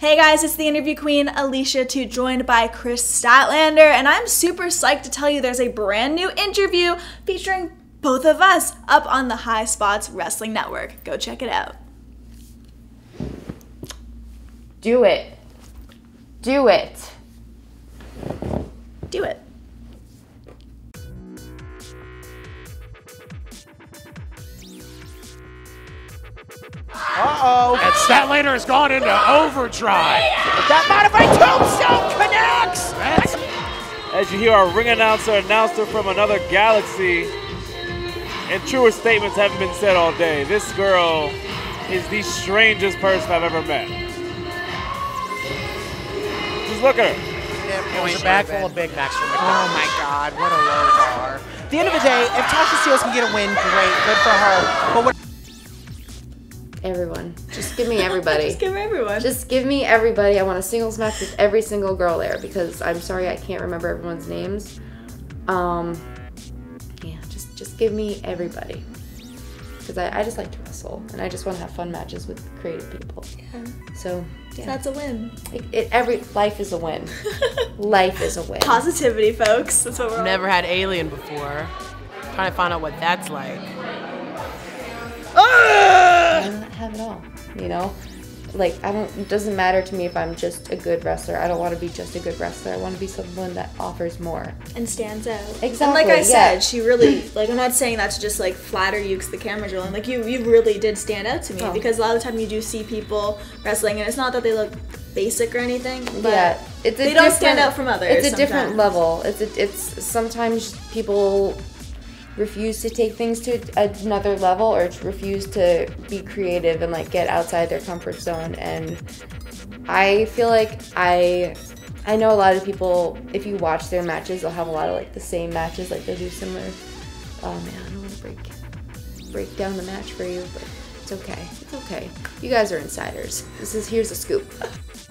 Hey guys, it's the interview queen Alicia Atout, joined by Kris Statlander, and I'm super psyched to tell you there's a brand new interview featuring both of us up on the Highspots Wrestling Network. Go check it out. Do it. Do it. Do it. Uh-oh. And Statlander has gone into overdrive. That modified tombstone connects. That's As you hear our ring announcer announce her from another galaxy, and truer statements haven't been said all day. This girl is the strangest person I've ever met. Just look at her. It was a bag full of Big Macs from oh McDonald's. Oh my God, what a low bar. At the end of the day, if Tasha Steelz can get a win, great, good for her. But what Everyone. Just give me everybody. Just give everyone. Just give me everybody. I want a singles match with every single girl there because I'm sorry I can't remember everyone's names. Um, yeah, just just give me everybody because I, I just like to wrestle and I just want to have fun matches with creative people. Yeah. So yeah, That's a win. it, it, every life is a win. life is a win. Positivity, folks. That's what we're all Never had Alien before. Trying to find out what that's like. I don't have it all. You know, like I don't. It doesn't matter to me if I'm just a good wrestler. I don't want to be just a good wrestler. I want to be someone that offers more. and stands out. Exactly, And like I yeah. said, she really like I'm not saying that to just like flatter you because the camera's rolling. Like you, you really did stand out to me Oh. because a lot of the time you do see people wrestling, and it's not that they look basic or anything, but yeah, it's a they don't stand out from others. It's a different level. It's a, it's sometimes people refuse to take things to another level or refuse to be creative and like get outside their comfort zone. And I feel like I I know a lot of people if you watch their matches they'll have a lot of like the same matches like they'll do similar. Oh man I don't want to break break down the match for you but it's okay. It's okay. You guys are insiders. This is here's a scoop